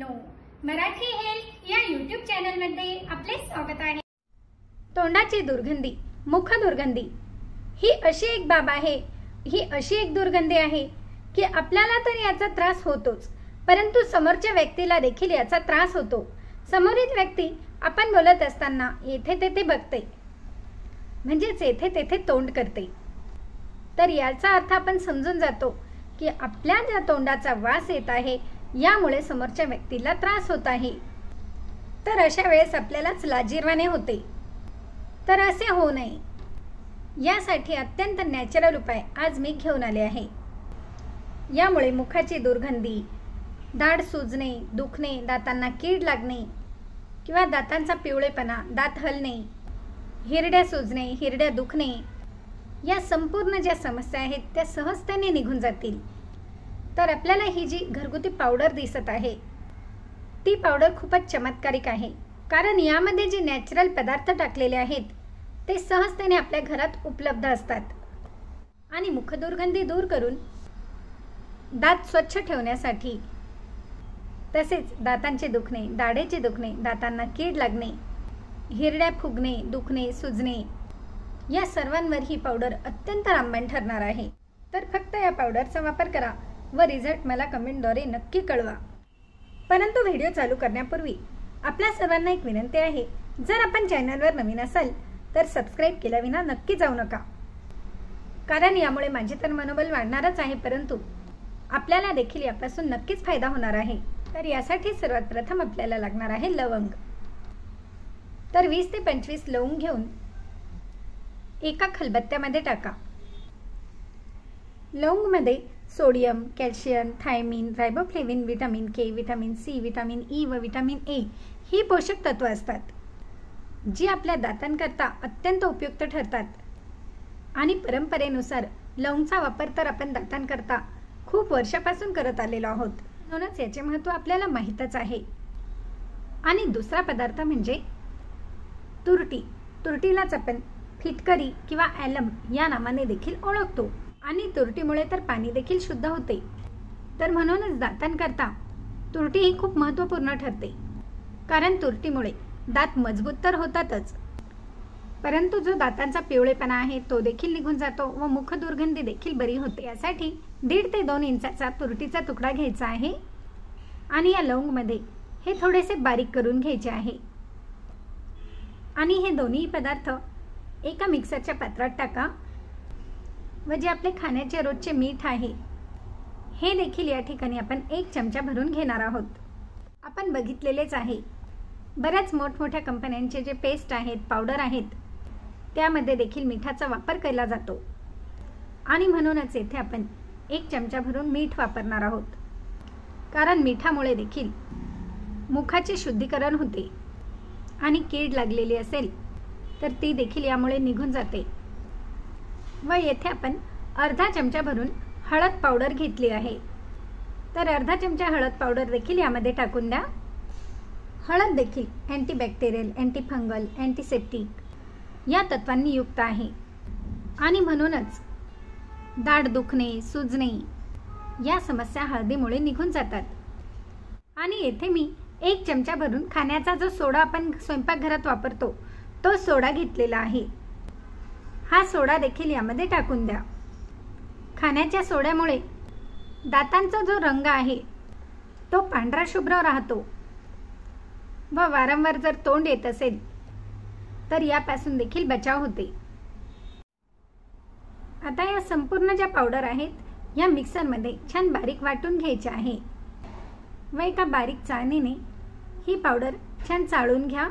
मित्रमैत्रिणींनो Marathi health या YouTube चॅनलमध्ये आपले स्वागत आहे. तोंडाची दुर्गंधी मुख दुर्गंधी. ही अशी एक बाब आहे ही अशी एक दुर्गंधी आहे की आपल्याला तर याचा त्रास होतोच परंतु समोरच्या व्यक्तीला देखील याचा त्रास होतो. समोरील व्यक्ती आपण बोलत असताना येथे तेथे बघते. म्हणजेच येथे तेथे तोंड करते. तर याचा अर्थ आपण समजून जातो की आपल्या ज्या तोंडाचा वास येत आहे यामुळे समोरच्या व्यक्तीला त्रास होत आहे. तर अशा वेळेस आपल्यालाच लाजीरवाने होते. तर असे होऊ नये. यासाठी अत्यंत नॅचरल उपाय आज मी घेऊन आले आहे. यामुळे मुखाची दुर्गंधी दाढ सुजणे दुखणे दातांना कीड लागणे किंवा दातांचा पिवळेपणा दात हलणे हिरड्या सुजणे हिरड्या दुखणे या संपूर्ण ज्या समस्या आहेत त्या सहजतेने निघून जातील. तर आपल्याला ही जी घरगुती पावडर दिसत आहे ती पावडर खूपच चमत्कारिक आहे. कारण यामध्ये जे नॅचरल पदार्थ टाकलेले आहेत ते सहजतेने आपल्या घरात उपलब्ध असतात. आणि मुखदुर्गंधी दूर करून दात स्वच्छ ठेवण्यासाठी तसेच दातांचे दुखणे दाढेचे दुखणे दातांना कीड लागणे हिरड्या फुगणे दुखणे सुजणे या सर्वांवर ही पावडर अत्यंत रामबाण ठरणार आहे. तर फक्त या पावडरचा वापर करा. व रिझल्ट मला कमेंटद्वारे नक्की कळवा. परंतु व्हिडिओ चालू करण्यापूर्वी आपल्या सर्वांना एक विनंती आहे जर आपण चॅनलवर नवीन असाल तर सबस्क्राईब केल्याविना नक्की जाऊ नका. कारण यामुळे माझे तर मनोबल वाढणारच आहे परंतु आपल्याला देखील यापासून नक्कीच फायदा होणार आहे. तर यासाठी सर्वात प्रथम आपल्याला लागणार आहे लवंग. तर वीस ते पंचवीस लवंग घेऊन एका खलबत्त्यामध्ये टाका. लवंगमध्ये sodium calcium thiamine riboflavin vitamin K vitamin C vitamin E व व्हिटॅमिन ए ही पोषक तत्व असतात जी आपल्या दातांकरता अत्यंत उपयुक्त ठरतात. आणि परंपरेनुसार लवंगचा वापर तर आपण दातांकरता खूप वर्षापासून करत आलेलो आहोत. म्हणूनच याचे महत्त्व आपल्याला माहीतच आहे. आणि दुसरा पदार्थ म्हणजे तुरटी. तुरटीलाच आपण फिटकरी किंवा ॲलम या नावाने देखील ओळखतो. आणि तुरटीमुळे तर पाणी देखील शुद्ध होते. तर म्हणूनच दातांकरता तुरटी ही खूप महत्त्वपूर्ण ठरते. कारण तुरटीमुळे दात मजबूत तर होतातच. परंतु जो दातांचा पिवळेपणा आहे तो देखील निघून जातो व मुख दुर्गंधी देखील बरी होते. यासाठी दीड ते दोन इंचाचा तुरटीचा तुकडा घ्यायचा आहे. आणि या लवंगमध्ये हे थोडेसे बारीक करून घ्यायचे आहे. आणि हे दोन्ही पदार्थ एका मिक्सरच्या पात्रात टाका. व जे आपले खाण्याचे रोजचे मीठ आहे. हे देखील या ठिकाणी आपण एक चमचा भरून घेणार आहोत. आपण बघितलेलेच आहे. बऱ्याच मोठमोठ्या कंपन्यांचे जे पेस्ट आहेत पावडर आहेत त्यामध्ये देखील मिठाचा वापर केला जातो. आणि म्हणूनच येथे आपण एक चमचा भरून मीठ वापरणार आहोत. कारण मिठामुळे देखील मुखाचे शुद्धीकरण होते. आणि कीड लागलेली असेल तर ती देखील यामुळे निघून जाते. व येथे आपण अर्धा चमचा भरून हळद पावडर घेतली आहे. तर अर्धा चमचा हळद पावडर देखील यामध्ये टाकून द्या. हळद देखील अँटीबॅक्टेरियल अँटीफंगल अँटीसेप्टिक या तत्वांनी युक्त आहे. आणि म्हणूनच दाढ दुखणे सुजणे या समस्या हळदीमुळे निघून जातात. आणि येथे मी एक चमचा भरून खाण्याचा जो सोडा आपण स्वयंपाकघरात वापरतो तो सोडा घेतलेला आहे. हा सोडा देखील यामध्ये टाकून द्या. खाण्याच्या सोड्यामुळे दातांचा जो रंग आहे तो पांढरा शुभ्र राहतो. व वारंवार जर तोंड येत असेल तर यापासून देखील बचाव होते. आता या संपूर्ण ज्या पावडर आहेत या मिक्सरमध्ये छान बारीक वाटून घ्यायच्या आहे. व एका बारीक चाळणीने ही पावडर छान चाळून घ्या.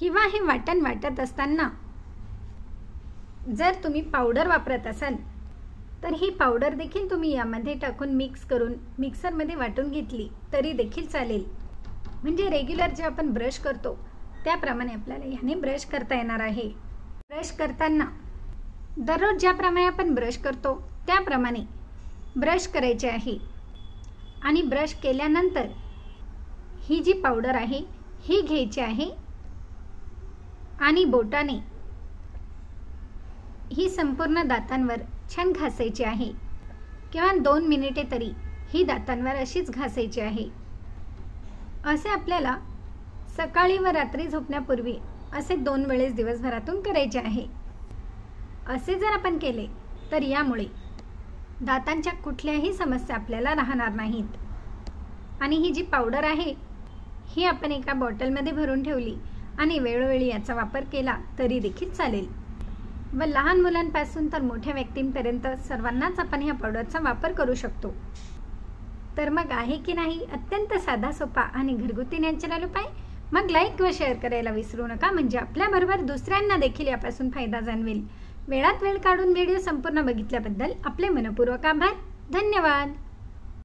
किंवा हे वाटण वाटत असताना जर तुम्ही पावडर वापरत असाल तर ही पावडर देखील तुम्ही यामध्ये टाकून मिक्स करून मिक्सरमध्ये वाटून घेतली तरी देखील चालेल. म्हणजे रेग्युलर जे आपण ब्रश करतो त्याप्रमाणे आपल्याला ह्याने ब्रश करता येणार आहे. ब्रश करताना दररोज ज्याप्रमाणे आपण ब्रश करतो त्याप्रमाणे ब्रश करायचे आहे. आणि ब्रश केल्यानंतर ही जी पावडर आहे ही घ्यायची आहे. आणि बोटाने ही संपूर्ण दातांवर छान घासायची आहे. किंवा दोन मिनिटे तरी ही दातांवर अशीच घासायची आहे. असे आपल्याला सकाळी व रात्री झोपण्यापूर्वी असे दोन वेळेस दिवसभरातून करायचे आहे. असे जर आपण केले तर यामुळे दातांच्या कुठल्याही समस्या आपल्याला राहणार नाहीत. आणि ही जी पावडर आहे ही आपण एका बॉटलमध्ये भरून ठेवली आणि वेळोवेळी याचा वापर केला तरी देखील चालेल. व लहान मुलांपासून तर मोठ्या व्यक्तींपर्यंत सर्वांनाच आपण ह्या पावडरचा वापर करू शकतो. तर मग आहे की नाही अत्यंत साधा सोपा आणि घरगुती नॅचरल उपाय? मग लाईक व शेअर करायला विसरू नका म्हणजे आपल्याबरोबर दुसऱ्यांना देखील यापासून फायदा जाणवेल. वेळात वेळ काढून व्हिडिओ संपूर्ण बघितल्याबद्दल आपले मनपूर्वक आभार. धन्यवाद.